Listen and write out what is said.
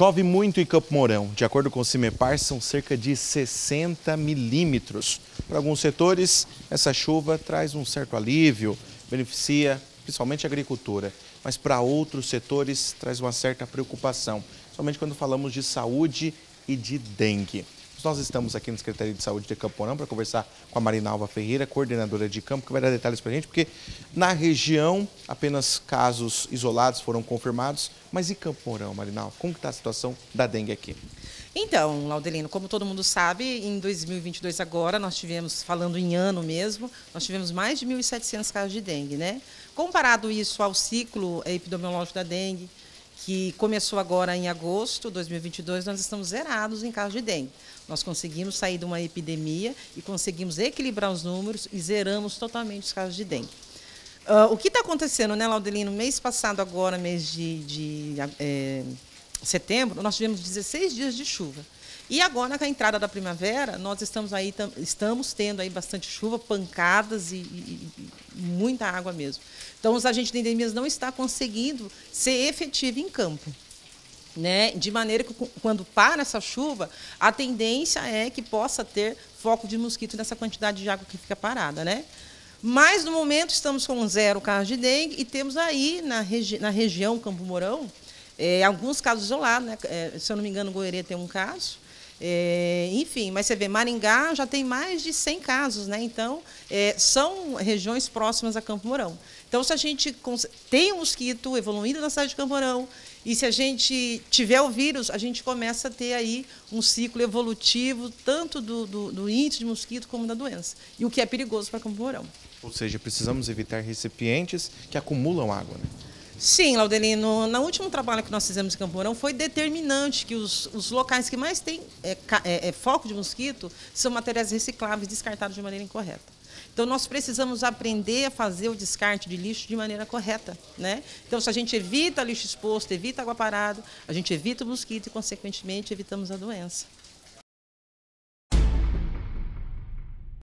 Chove muito em Campo Mourão. De acordo com o CIMEPAR, são cerca de 60 milímetros. Para alguns setores, essa chuva traz um certo alívio, beneficia principalmente a agricultura. Mas para outros setores, traz uma certa preocupação, somente quando falamos de saúde e de dengue. Nós estamos aqui na Secretaria de Saúde de Campo Mourão para conversar com a Marina Alva Ferreira, coordenadora de campo, que vai dar detalhes para a gente, porque na região apenas casos isolados foram confirmados, mas e Campo Mourão, Marinal? Como está a situação da dengue aqui? Então, Laudelino, como todo mundo sabe, em 2022 agora nós tivemos, falando em ano mesmo, nós tivemos mais de 1.700 casos de dengue, né? Comparado isso ao ciclo epidemiológico da dengue, que começou agora em agosto de 2022, nós estamos zerados em casos de dengue. Nós conseguimos sair de uma epidemia e conseguimos equilibrar os números e zeramos totalmente os casos de dengue. Uh, o que está acontecendo, né, Laudelino? Mês passado, agora, mês de, de é, setembro, nós tivemos 16 dias de chuva. E agora, com a entrada da primavera, nós estamos aí estamos tendo aí bastante chuva, pancadas e, e, e muita água mesmo. Então, os agentes de endemias não estão conseguindo ser efetivo em campo. Né? De maneira que, quando para essa chuva, a tendência é que possa ter foco de mosquito nessa quantidade de água que fica parada. Né? Mas, no momento, estamos com zero casos de dengue e temos aí, na, regi na região Campo Mourão, é, alguns casos isolados. Né? É, se eu não me engano, Goerê tem um caso. É, enfim, mas você vê, Maringá já tem mais de 100 casos, né? Então, é, são regiões próximas a Campo Mourão. Então, se a gente tem um mosquito evoluindo na cidade de Campo Mourão, e se a gente tiver o vírus, a gente começa a ter aí um ciclo evolutivo, tanto do, do, do índice de mosquito como da doença. E o que é perigoso para Campo Mourão. Ou seja, precisamos evitar recipientes que acumulam água, né? Sim, Laudelino, no último trabalho que nós fizemos em Camporão foi determinante que os, os locais que mais têm é, é, é, foco de mosquito são materiais recicláveis descartados de maneira incorreta. Então, nós precisamos aprender a fazer o descarte de lixo de maneira correta. Né? Então, se a gente evita lixo exposto, evita água parada, a gente evita o mosquito e, consequentemente, evitamos a doença.